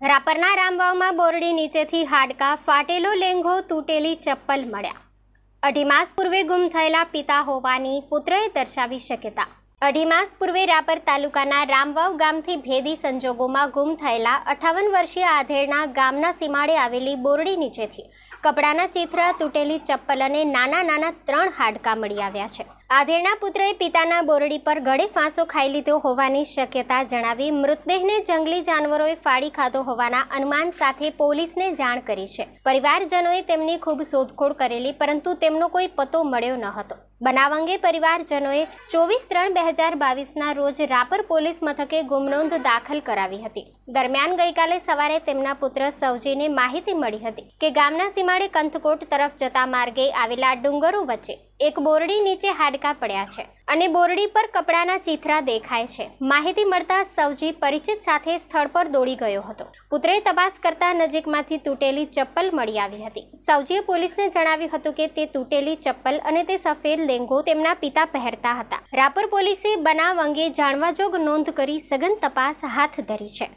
રાપરના રામવાવમાં બોરડી નીચેથી હાડકા ફાટેલો લેંઘો તૂટેલી ચપ્પલ મળ્યા. અઢી માસ પૂર્વે ગુમ થયેલા પિતા હોવાની પુત્રએ દર્શાવી શક્યતા. અઢી માસ પૂર્વે રાપર તાલુકાના રામવાવ ગામથી ભેદી સંજોગોમાં ગુમ થયેલા અઠાવન વર્ષીય આધેડના ગામના સીમાડે આવેલી બોરડી નીચેથી કપડાના ચિથરા તૂટેલી ચપ્પલ અને નાના નાના ત્રણ હાડકા મળી આવ્યા છે. આધેડના પુત્રએ પિતાના બોરડી પર ગળે ફાંસો ખાઈ લીધો હોવાની શક્યતા જણાવી મૃતદેહને જંગલી જાનવરોએ ફાડી ખાધો હોવાના અનુમાન સાથે પોલીસને જાણ કરી છે. પરિવારજનોએ તેમની ખૂબ શોધખોળ કરેલી, પરંતુ તેમનો કોઈ પતો મળ્યો ન હતો. બનાવ અંગે પરિવારજનોએ ચોવીસ ત્રણ બે હજાર બાવીસના રોજ રાપર પોલીસ મથકે ગુમનોંધ દાખલ કરાવી હતી. દરમિયાન ગઈકાલે સવારે તેમના પુત્ર સવજીને માહિતી મળી હતી કે ગામના સીમાડે કંથકોટ તરફ જતા માર્ગે આવેલા ડુંગરો વચ્ચે એક બોરડી નીચે હાડકા પડ્યા છે અને બોરડી પર કપડાના ચીથરા દેખાય છે. માહિતી મળતા સવજી પરિચિત સાથે સ્થળ પર દોડી ગયો હતો. પુત્રે તપાસ કરતા નજીકમાંથી તૂટેલી ચપ્પલ મળી આવી હતી. સવજીએ પોલીસને જણાવ્યું હતું કે તે તૂટેલી ચપ્પલ અને તે સફેદ લેંગો તેમના પિતા પહેરતા હતા. રાપર પોલીસે બનાવ અંગે જાણવાજોગ નોંધ કરી સઘન તપાસ હાથ ધરી છે.